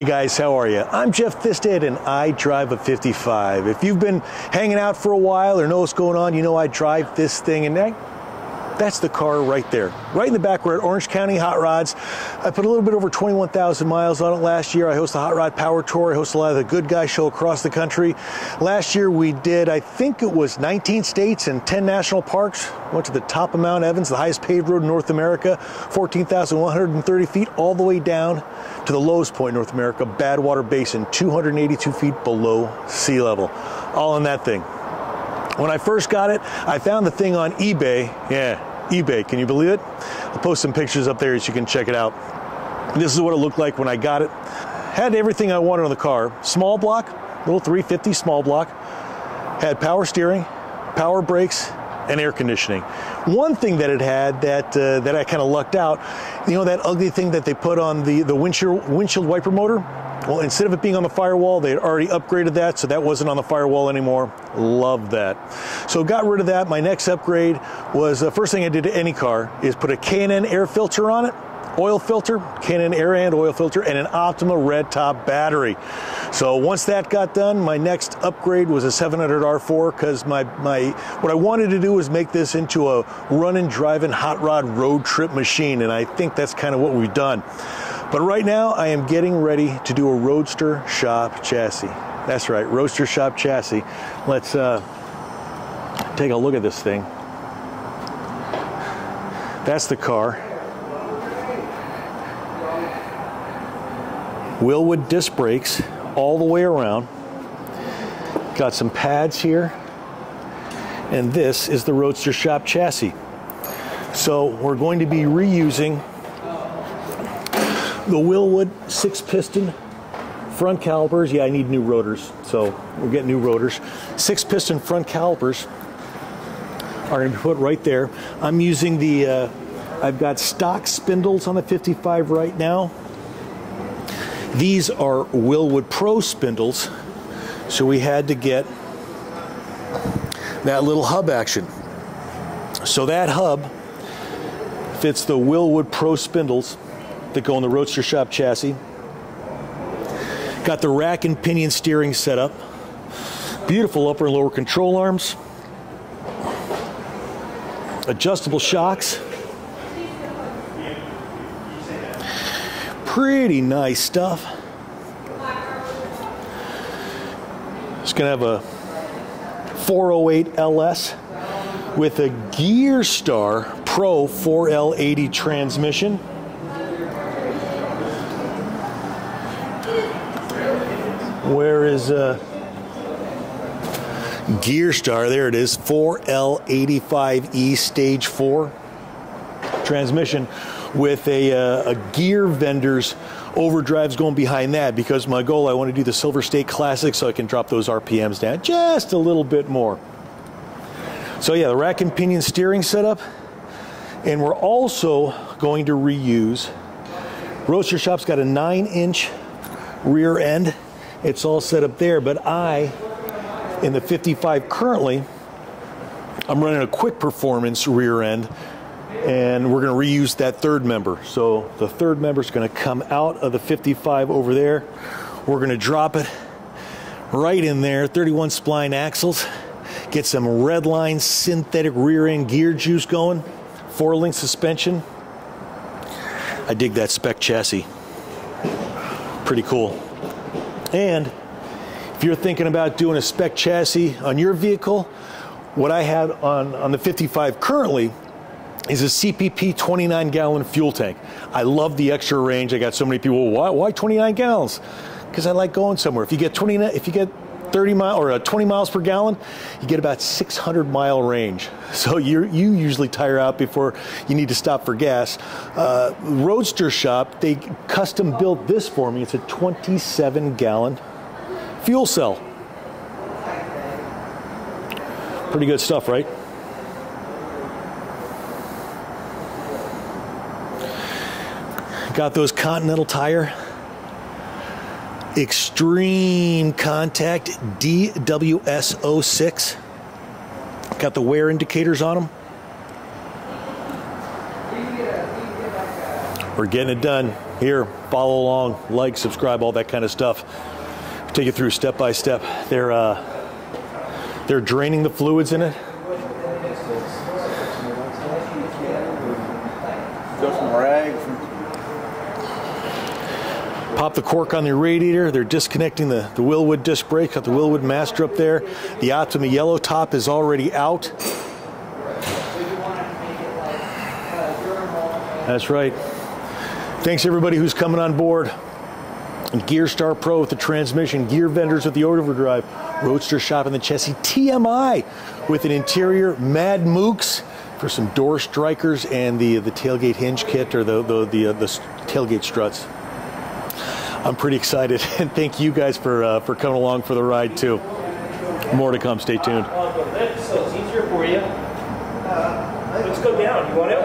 Hey guys, how are you? I'm Jeff Thisted and I drive a 55. If you've been hanging out for a while or know what's going on, you know I drive this thing and I that's the car right there. Right in the back, we're at Orange County Hot Rods. I put a little bit over 21,000 miles on it last year. I host the Hot Rod Power Tour. I host a lot of the Good Guy show across the country. Last year we did, I think it was 19 states and 10 national parks. Went to the top of Mount Evans, the highest paved road in North America, 14,130 feet, all the way down to the lowest point in North America, Badwater Basin, 282 feet below sea level. All in that thing. When I first got it, I found the thing on eBay. Yeah, eBay. Can you believe it? I'll post some pictures up there so you can check it out. This is what it looked like when I got it. Had everything I wanted on the car. Small block, little 350 small block. Had power steering, power brakes, and air conditioning. One thing that it had that uh, that I kind of lucked out, you know that ugly thing that they put on the the windshield windshield wiper motor. Well, instead of it being on the firewall, they had already upgraded that, so that wasn't on the firewall anymore. Love that. So got rid of that. My next upgrade was the first thing I did to any car is put a K&N air filter on it oil filter, K&N air and oil filter, and an Optima red top battery. So once that got done, my next upgrade was a 700 R4 because my, my what I wanted to do was make this into a run and driving hot rod road trip machine, and I think that's kind of what we've done. But right now, I am getting ready to do a Roadster Shop chassis. That's right, Roadster Shop chassis. Let's uh, take a look at this thing. That's the car. Wilwood disc brakes all the way around. Got some pads here. And this is the Roadster Shop chassis. So we're going to be reusing the Wilwood six piston front calipers. Yeah, I need new rotors, so we'll get new rotors. Six piston front calipers are going to be put right there. I'm using the, uh, I've got stock spindles on the 55 right now. These are Wilwood Pro spindles, so we had to get that little hub action. So that hub fits the Wilwood Pro spindles that go on the Roadster Shop chassis. Got the rack and pinion steering set up. Beautiful upper and lower control arms. Adjustable shocks. Pretty nice stuff. It's to have a 408 LS with a Gearstar Pro 4L80 transmission. Where is uh, Gearstar? There it is, 4L85E Stage 4 transmission with a, uh, a Gear Vendors overdrives going behind that because my goal I want to do the Silver State Classic so I can drop those RPMs down just a little bit more. So yeah, the rack and pinion steering setup, and we're also going to reuse. Roadster Shop's got a nine inch rear end it's all set up there. But I, in the 55 currently, I'm running a quick performance rear end and we're going to reuse that third member. So the third member is going to come out of the 55 over there. We're going to drop it right in there, 31 spline axles, get some Redline synthetic rear end gear juice going, four link suspension. I dig that spec chassis. Pretty cool. And if you're thinking about doing a spec chassis on your vehicle, what I had on, on the 55 currently is a CPP 29 gallon fuel tank. I love the extra range. I got so many people, why, why 29 gallons? Because I like going somewhere. If you get 20, if you get 30 mile or uh, 20 miles per gallon, you get about 600 mile range. So you you usually tire out before you need to stop for gas. Uh, Roadster Shop, they custom built this for me. It's a 27 gallon fuel cell. Pretty good stuff, right? Got those Continental tire Extreme Contact DWS06. Got the wear indicators on them. We're getting it done. Here, follow along, like, subscribe, all that kind of stuff. Take you through step by step. They're uh, they're draining the fluids in it. Go some rags. Pop the cork on the radiator. They're disconnecting the, the Wilwood disc brake. Got the Wilwood master up there. The Optima yellow top is already out. That's right. Thanks everybody who's coming on board. Gear Star Pro with the transmission, gear vendors with the overdrive, Roadster Shop in the chassis, TMI with an interior, Mad Mooks for some door strikers and the the tailgate hinge kit or the the the, uh, the tailgate struts. I'm pretty excited, and thank you guys for uh, for coming along for the ride too. More to come. Stay tuned. You. Let's go down. You want it?